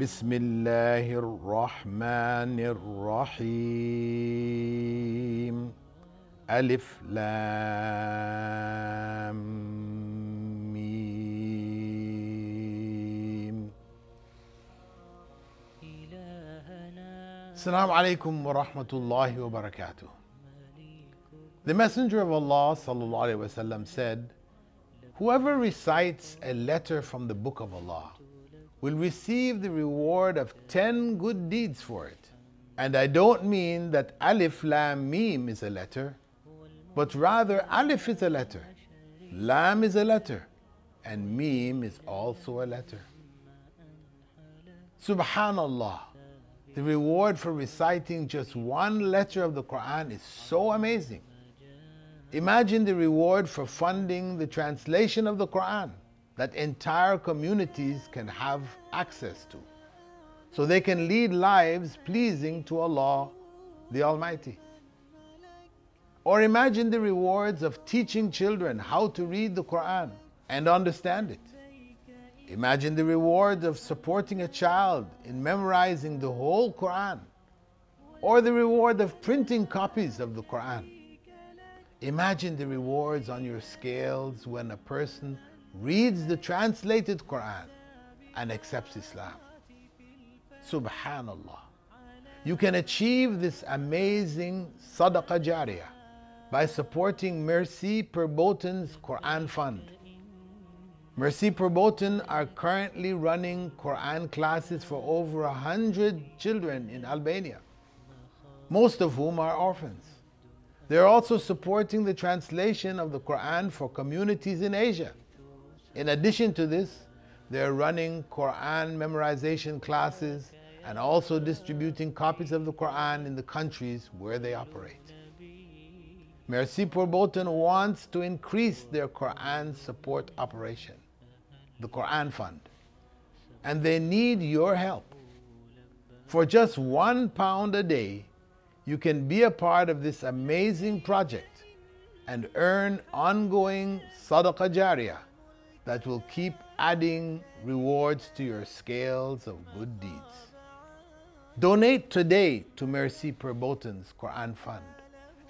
بسم الله الرحمن الرحيم ألف لام ميم السلام عليكم ورحمة الله وبركاته The Messenger of Allah صلى الله عليه وسلم said Whoever recites a letter from the Book of Allah will receive the reward of 10 good deeds for it. And I don't mean that Alif Lam Mim is a letter, but rather Alif is a letter, Lam is a letter, and Mim is also a letter. Subhanallah. The reward for reciting just one letter of the Quran is so amazing. Imagine the reward for funding the translation of the Quran that entire communities can have access to, so they can lead lives pleasing to Allah the Almighty. Or imagine the rewards of teaching children how to read the Quran and understand it. Imagine the rewards of supporting a child in memorizing the whole Quran, or the reward of printing copies of the Quran. Imagine the rewards on your scales when a person reads the translated Quran and accepts Islam. Subhanallah. You can achieve this amazing sadaqah jariyah by supporting Miresi Per Boten's Quran Fund. Miresi Per Boten are currently running Quran classes for over a hundred children in Albania, most of whom are orphans. They are also supporting the translation of the Quran for communities in Asia. In addition to this, they are running Quran memorization classes and also distributing copies of the Quran in the countries where they operate. Miresi Per Boten wants to increase their Quran support operation, the Quran Fund, and they need your help. For just one pound a day, you can be a part of this amazing project and earn ongoing sadaqah jariyah that will keep adding rewards to your scales of good deeds. Donate today to Miresi Per Boten's Quran Fund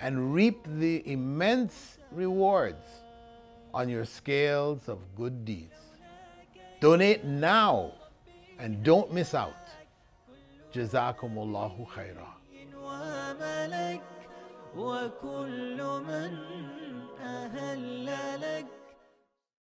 and reap the immense rewards on your scales of good deeds. Donate now and don't miss out. جزاكم الله خيرا.